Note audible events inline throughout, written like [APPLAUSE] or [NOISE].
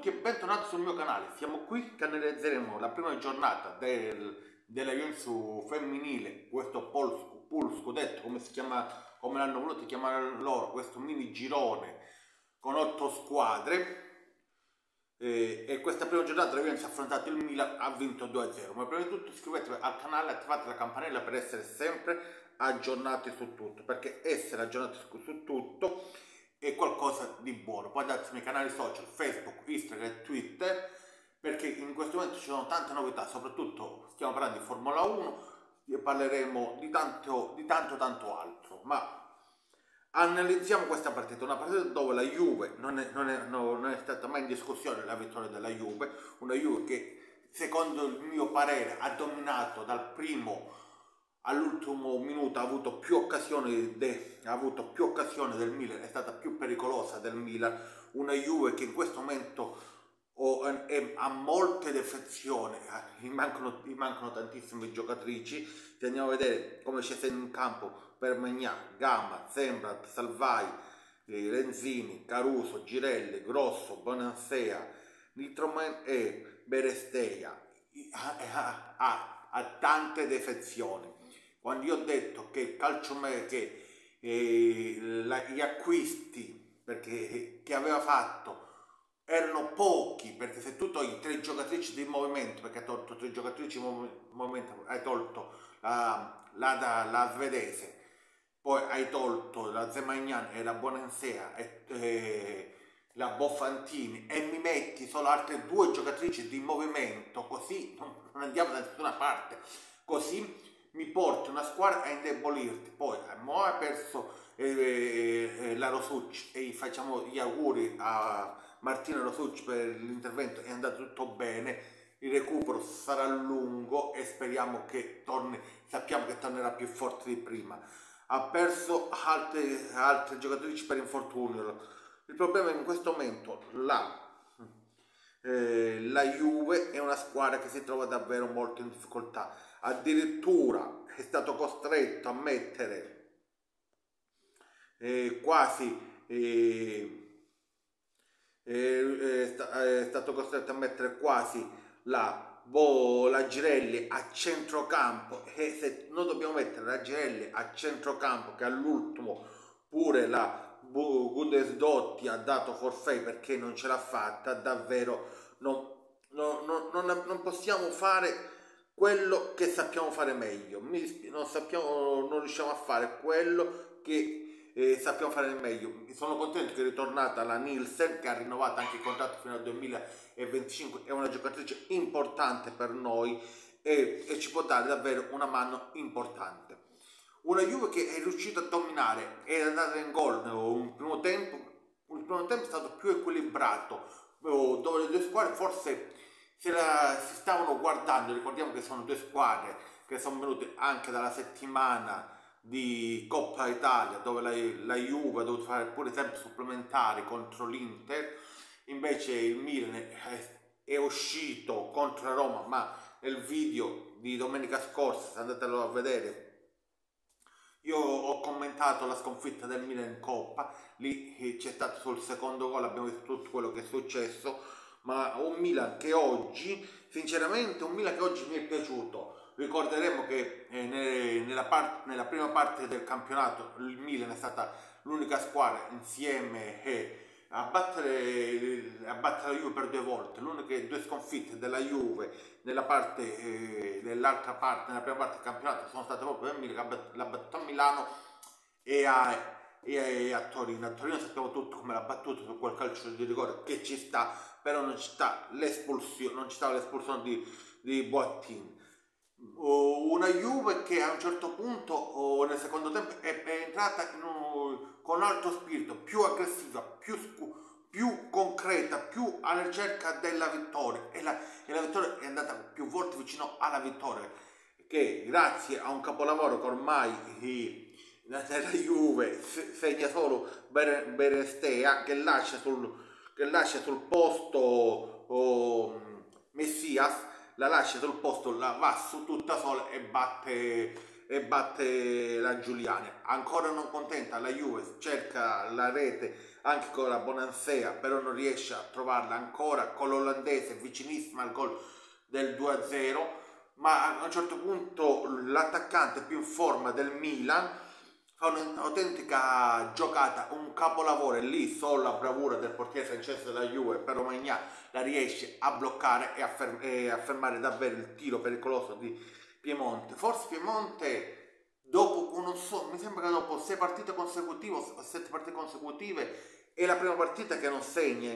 tutti e bentornati sul mio canale. Siamo qui che analizzeremo la prima giornata del, della Juventus femminile, questo pool, pool scudetto, come si chiama, come l'hanno voluto chiamare loro, questo mini girone con otto squadre. E, e questa prima giornata la Juventus ha affrontato il Milan, ha vinto 2-0. Ma prima di tutto iscrivetevi al canale attivate la campanella per essere sempre aggiornati su tutto, perché essere aggiornati su tutto è qualcosa di buono. Poi andate sui miei canali social, Facebook, Instagram e Twitter, perché in questo momento ci sono tante novità, soprattutto stiamo parlando di Formula 1 e parleremo di tanto, di tanto tanto altro. Ma analizziamo questa partita, una partita dove la Juve non è, non, è, non è, stata mai in discussione la vittoria della Juve, una Juve che secondo il mio parere ha dominato dal primo all'ultimo minuto ha avuto più occasioni, de, ha avuto più occasioni del Milan, è stata più pericolosa del Milan, una Juve che in questo momento è, ha molte defezioni, [LAUGHS] gli mancano, gli mancano tantissime giocatrici, se andiamo a vedere come c'è in campo per Magna, Gamma, Zembrat, Salvai, eh, Lenzini, Caruso, Girelli, Grosso, Bonansea, Nitroman e Beresteia, ha, ha, ha, ha tante defezioni quando io ho detto che il calcio che eh, la, gli acquisti perché, che aveva fatto erano pochi perché se tu togli tre giocatrici di movimento perché hai tolto tre giocatrici di movimento hai tolto la, la, la, la svedese poi hai tolto la Zemagnan e la Bonensea e, e la Boffantini e mi metti solo altre due giocatrici di movimento così non, non andiamo da nessuna parte. Così mi porti una squadra a indebolirti. Poi mo ha perso eh, eh, la Rosucci e facciamo gli auguri a Martina Rosucci per l'intervento, è andato tutto bene. Il recupero sarà lungo e speriamo che torni, sappiamo che tornerà più forte di prima. Ha perso altre, altre giocatrici per infortunio. Il problema in questo momento la eh, la Juve è una squadra che si trova davvero molto in difficoltà. Addirittura è stato costretto a mettere eh, quasi eh, eh, è stato costretto a mettere quasi la, boh, la Girelli a centrocampo. E se noi dobbiamo mettere la Girelli a centrocampo che all'ultimo pure la Gudesdotti ha dato forfait perché non ce l'ha fatta davvero non, non, non, non possiamo fare quello che sappiamo fare meglio, non, sappiamo, non riusciamo a fare quello che eh, sappiamo fare meglio. Sono contento che è ritornata la Nielsen che ha rinnovato anche il contratto fino al 2025, è una giocatrice importante per noi e, e ci può dare davvero una mano importante. Una Juve che è riuscita a dominare è andata in gol un primo tempo, il primo tempo è stato più equilibrato, dove le due squadre forse se la, si stavano guardando, ricordiamo che sono due squadre che sono venute anche dalla settimana di Coppa Italia dove la, la Juve ha dovuto fare pure tempi supplementari contro l'Inter, invece il Milan è, è uscito contro la Roma, ma nel video di domenica scorsa, se andatelo a vedere, io ho commentato la sconfitta del Milan in Coppa, lì c'è stato sul secondo gol, abbiamo visto tutto quello che è successo, ma un Milan che oggi, sinceramente un Milan che oggi mi è piaciuto. Ricorderemo che eh, nella, part, nella, prima parte del campionato il Milan è stata l'unica squadra insieme eh, a battere, la Juve per due volte, l'unica due sconfitte della Juve nella parte, eh, nell'altra parte, nella prima parte del campionato sono state proprio il Milan l'ha battuto a Milano e a e a Torino. A Torino sappiamo tutto come l'ha battuto su quel calcio di rigore che ci sta, però non ci sta l'espulsione, di, di Boattin. Una Juve che a un certo punto nel secondo tempo è, è entrata un, con alto spirito, più aggressiva, più, più, concreta, più alla ricerca della vittoria. E la, e la vittoria è andata più volte vicino alla vittoria che grazie a un capolavoro che ormai la Juve segna solo Berestea che lascia sul, che lascia sul posto oh, Messias la lascia sul posto la va su tutta sola e batte, e batte la Giuliani. Ancora non contenta la Juve cerca la rete anche con la Bonansea, però non riesce a trovarla ancora, con l'olandese vicinissima al gol del 2-0, ma a un certo punto l'attaccante più in forma del Milan fa un'autentica giocata, un capolavoro e lì solo la bravura del portiere francese della Juve, per Romagna, la riesce a bloccare e a, ferm- e a fermare davvero il tiro pericoloso di Piemonte. Forse Piemonte dopo, non so, mi sembra che dopo sei partite consecutive o sette partite consecutive è la prima partita che non segna,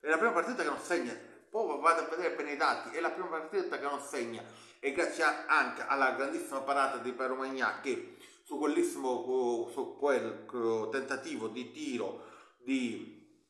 è la prima partita che non segna, poi vado a vedere bene i dati, è la prima partita che non segna e grazie anche alla grandissima parata di Peromagna che su quellissimo su quel tentativo di tiro di,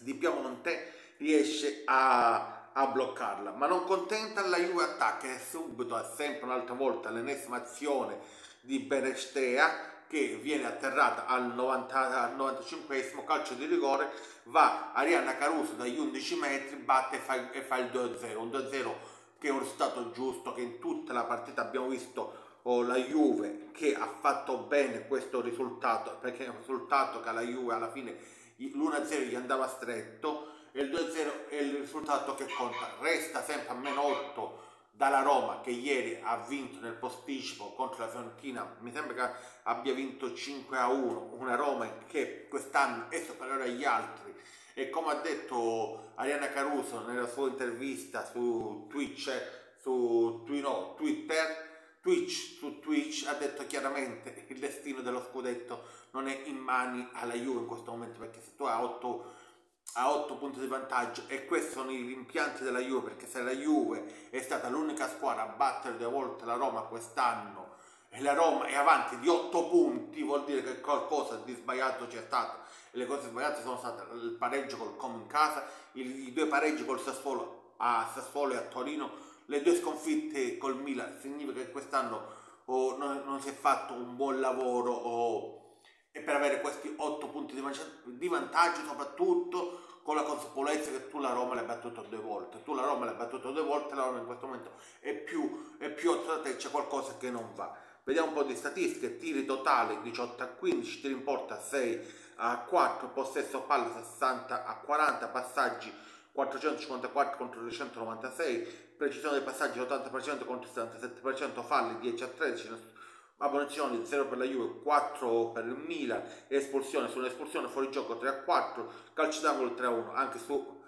di Piemonte riesce a, a, bloccarla ma non contenta la Juve attacca e subito è sempre un'altra volta l'ennesima azione di Berestea che viene atterrata al, 90, al 95 calcio di rigore va Arianna Caruso dagli 11 metri batte e fa, e fa il 2-0 un 2-0 che è un risultato giusto che in tutta la partita abbiamo visto o la Juve che ha fatto bene questo risultato perché è un risultato che alla Juve alla fine l'1-0 gli andava stretto e il 2-0 è il risultato che conta. Resta sempre a meno 8 dalla Roma che ieri ha vinto nel posticipo contro la Fiorentina. Mi sembra che abbia vinto 5 a 1 una Roma che quest'anno è superiore agli altri. E come ha detto Ariana Caruso nella sua intervista su Twitch su no, Twitter Twitch su Twitch ha detto chiaramente il destino dello scudetto non è in mani alla Juve in questo momento perché se tu hai 8, a 8 punti di vantaggio e questi sono i rimpianti della Juve perché se la Juve è stata l'unica squadra a battere due volte la Roma quest'anno e la Roma è avanti di 8 punti vuol dire che qualcosa di sbagliato c'è stato. E le cose sbagliate sono state il pareggio col Como in casa i, i due pareggi col Sassuolo a Sassuolo e a Torino. Le due sconfitte col Milan significa che quest'anno oh, non, non, si è fatto un buon lavoro oh, e per avere questi otto punti di, vantaggio soprattutto con la consapevolezza che tu la Roma l'hai battuta due volte. Tu la Roma l'hai battuta due volte la Roma in questo momento è più, è più da te c'è qualcosa che non va. Vediamo un po' di statistiche tiri totali 18 a 15 tiri in porta 6 a 4 possesso palla 60 a 40 passaggi 454 contro 296 precisione dei passaggi 80% contro il 77%, falli 10 a 13, abbonizioni 0 per la Juve, 4 per il Milan, espulsione su un'espulsione fuori gioco 3 a 4, calci d'angolo 3 a 1, anche, su,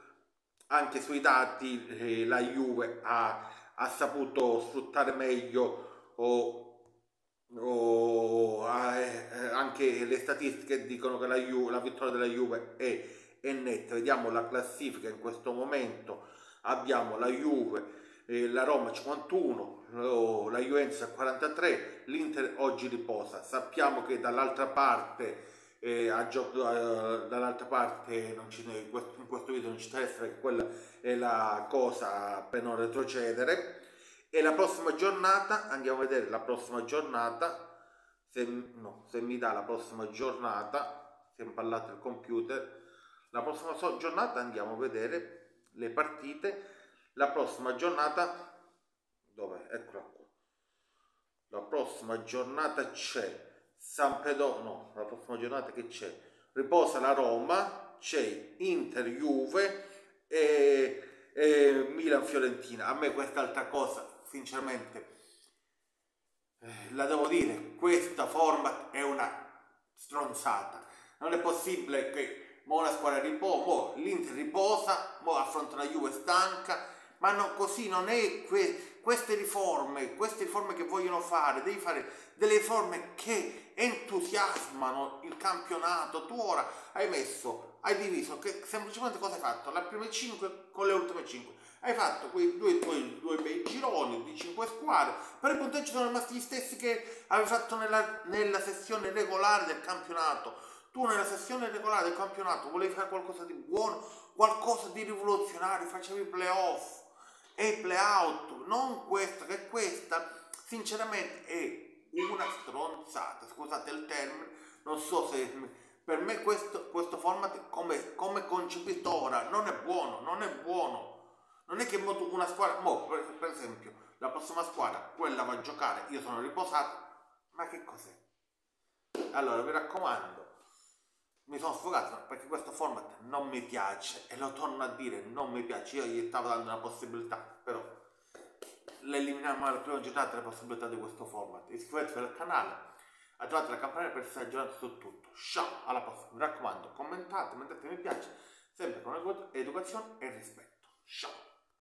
anche sui dati eh, la Juve ha, ha, saputo sfruttare meglio o, o eh, anche le statistiche dicono che la, Juve, la vittoria della Juve è, è netta, vediamo la classifica in questo momento, abbiamo la Juve eh, la Roma 51, la Juventus 43, l'Inter oggi riposa. Sappiamo che dall'altra parte, eh, eh, dall'altra parte ci, in, questo, video non ci interessa perché quella è la cosa per non retrocedere. E la prossima giornata, andiamo a vedere la prossima giornata, se, no, se mi dà la prossima giornata, si è impallato il computer, la prossima giornata andiamo a vedere le partite la prossima giornata dove? Eccola qua. La prossima giornata c'è San Pedro no la prossima giornata che c'è. Riposa la Roma c'è Inter Juve e, e Milan Fiorentina. A me quest'altra cosa sinceramente eh, la devo dire questa format è una stronzata. Non è possibile che mo la squadra riposa, l'Inter riposa, mo affronta la Juve stanca ma no, così non è que queste riforme, queste riforme che vogliono fare, devi fare delle riforme che entusiasmano il campionato. Tu ora hai messo, hai diviso, che semplicemente cosa hai fatto? Le prime 5 con le ultime 5. Hai fatto quei due, due, due bei gironi di 5 squadre, però i punteggi sono rimasti gli stessi che avevi fatto nella, nella sessione regolare del campionato. Tu nella sessione regolare del campionato volevi fare qualcosa di buono, qualcosa di rivoluzionario, facevi playoff e playout, non questa, che questa sinceramente è una stronzata, scusate il termine, non so se per me questo, questo format come, come concepito ora non è buono, non è buono. Non è che una squadra, mo, per, per esempio, la prossima squadra, quella va a giocare, io sono riposato, ma che cos'è? Allora vi raccomando, mi sono sfogato perché questo format non mi piace e lo torno a dire, non mi piace. Io gli stavo dando una possibilità, però l'eliminiamo alla prima giornata la possibilità di questo format. Iscrivetevi al canale, attivate la campanella per essere aggiornati su tutto. Ciao, alla prossima. Mi raccomando, commentate, mettete mi piace, sempre con educazione e rispetto. Ciao.